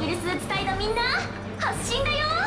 ビルスーツ隊のみんな発進だよ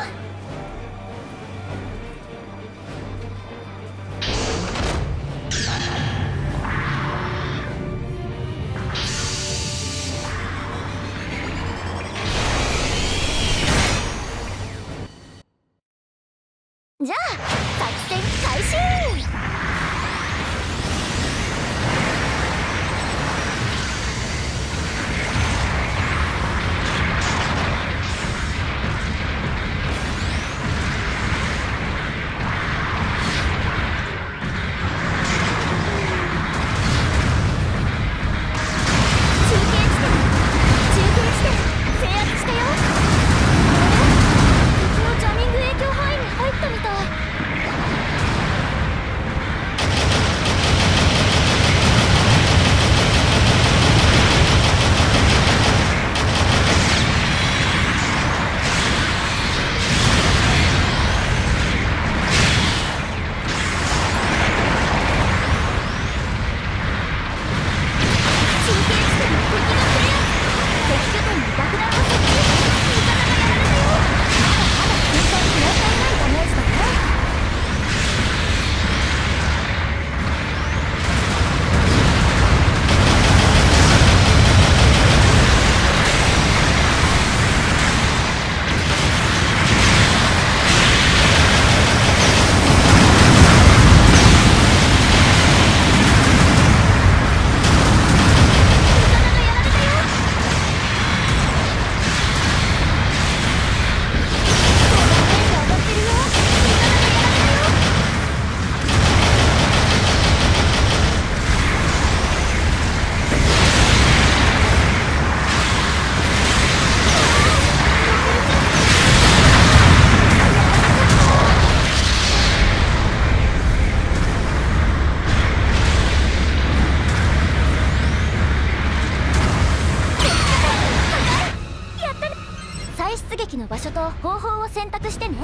所と方法を選択してね。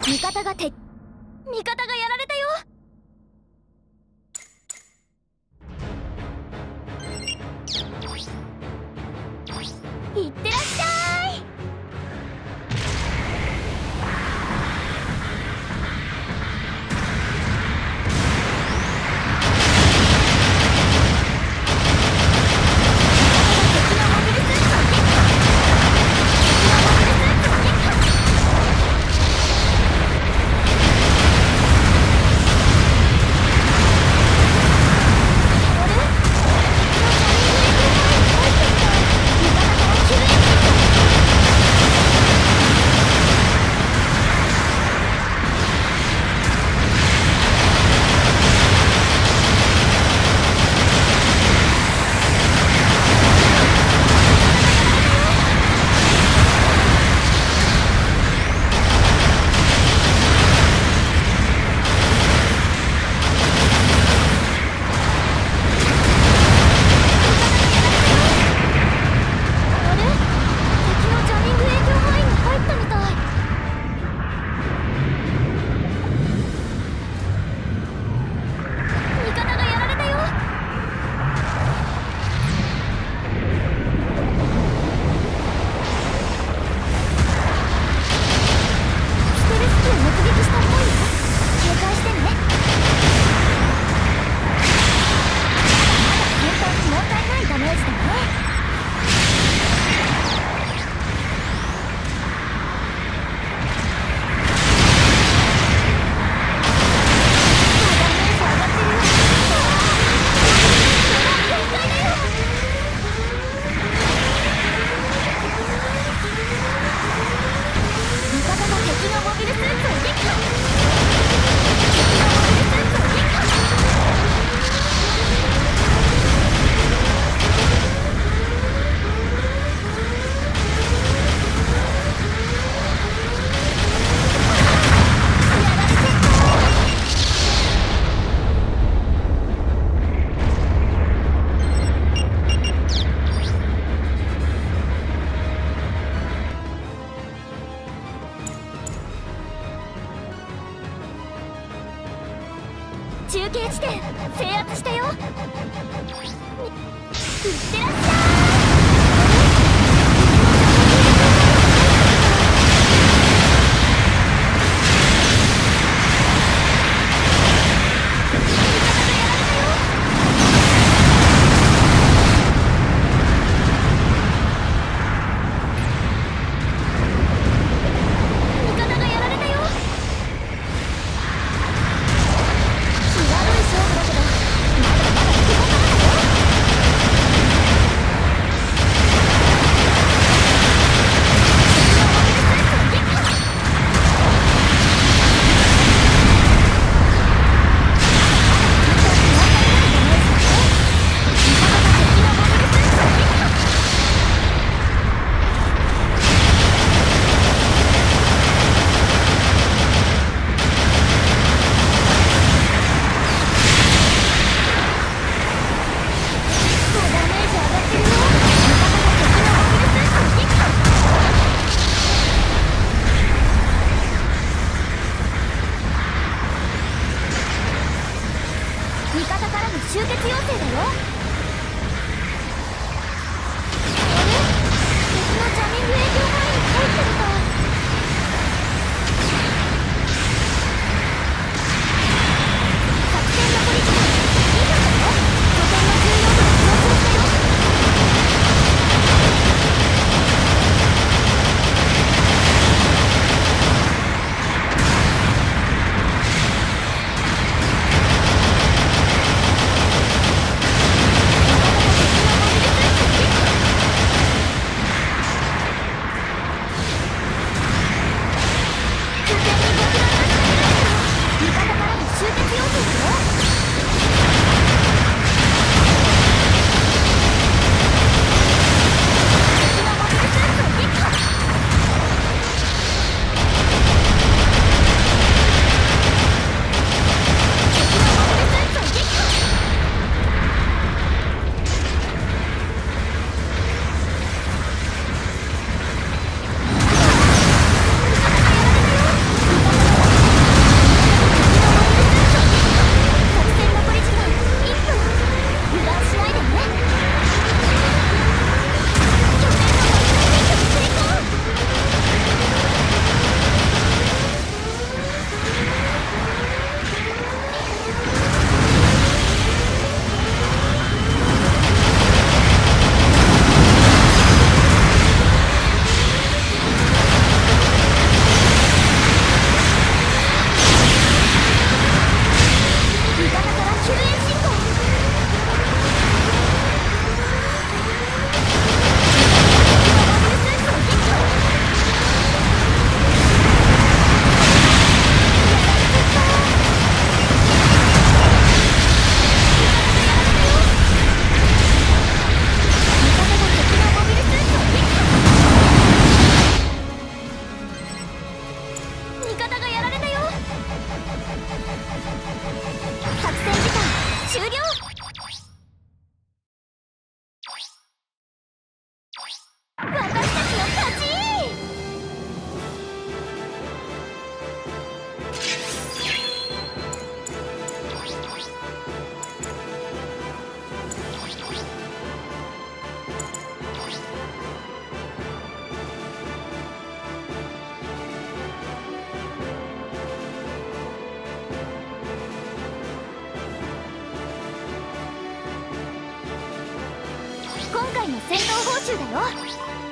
味方が敵味方がやられたよ。いってらっしゃい。中継地点制圧したよ。いってらっしゃい。の戦闘報酬だよ。